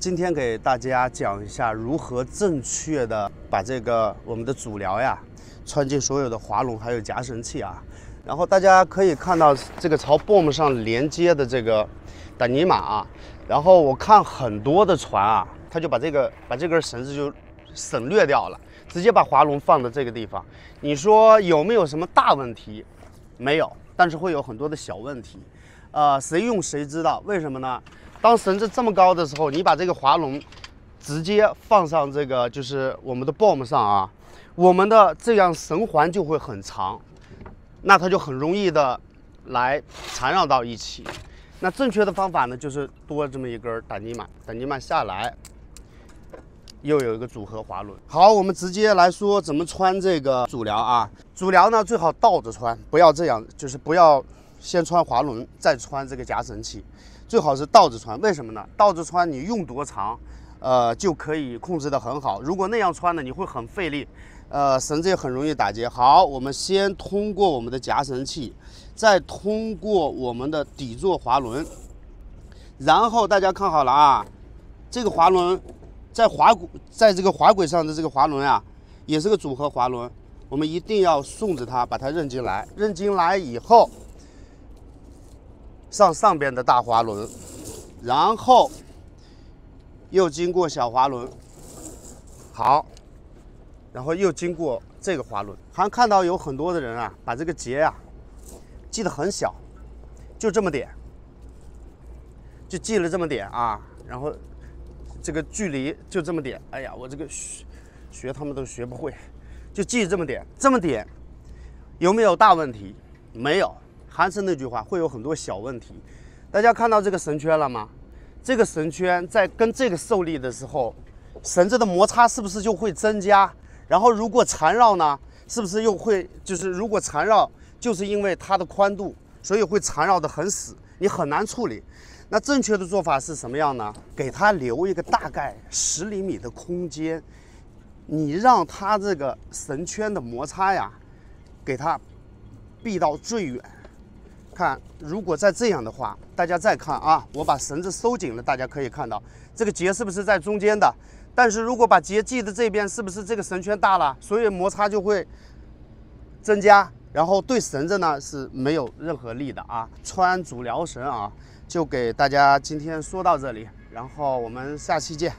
今天给大家讲一下如何正确的把这个我们的主梁呀穿进所有的滑轮还有夹绳器啊。然后大家可以看到这个朝 BOOM 上连接的这个胆尼玛啊。然后我看很多的船啊，他就把这个把这根绳子就省略掉了，直接把滑轮放在这个地方。你说有没有什么大问题？没有，但是会有很多的小问题。呃，谁用谁知道？为什么呢？当绳子这么高的时候，你把这个滑轮直接放上这个就是我们的 BOOM 上啊，我们的这样绳环就会很长，那它就很容易的来缠绕到一起。那正确的方法呢，就是多这么一根胆尼玛，胆尼玛下来，又有一个组合滑轮。好，我们直接来说怎么穿这个主梁啊。主梁呢最好倒着穿，不要这样，就是不要先穿滑轮再穿这个夹绳器，最好是倒着穿。为什么呢？倒着穿你用多长，呃就可以控制的很好。如果那样穿呢，你会很费力，呃绳子也很容易打结。好，我们先通过我们的夹绳器。再通过我们的底座滑轮，然后大家看好了啊，这个滑轮在滑轨，在这个滑轨上的这个滑轮啊，也是个组合滑轮，我们一定要顺着它把它认进来，认进来以后上上边的大滑轮，然后又经过小滑轮，好，然后又经过这个滑轮，还看到有很多的人啊，把这个结啊。系得很小，就这么点，就系了这么点啊，然后这个距离就这么点。哎呀，我这个学学他们都学不会，就系这么点，这么点，有没有大问题？没有，还是那句话，会有很多小问题。大家看到这个绳圈了吗？这个绳圈在跟这个受力的时候，绳子的摩擦是不是就会增加？然后如果缠绕呢，是不是又会就是如果缠绕？就是因为它的宽度，所以会缠绕的很死，你很难处理。那正确的做法是什么样呢？给它留一个大概十厘米的空间，你让它这个绳圈的摩擦呀，给它避到最远。看，如果再这样的话，大家再看啊，我把绳子收紧了，大家可以看到这个结是不是在中间的？但是如果把结系的这边，是不是这个绳圈大了，所以摩擦就会增加？然后对绳子呢是没有任何力的啊，穿主疗绳啊，就给大家今天说到这里，然后我们下期见。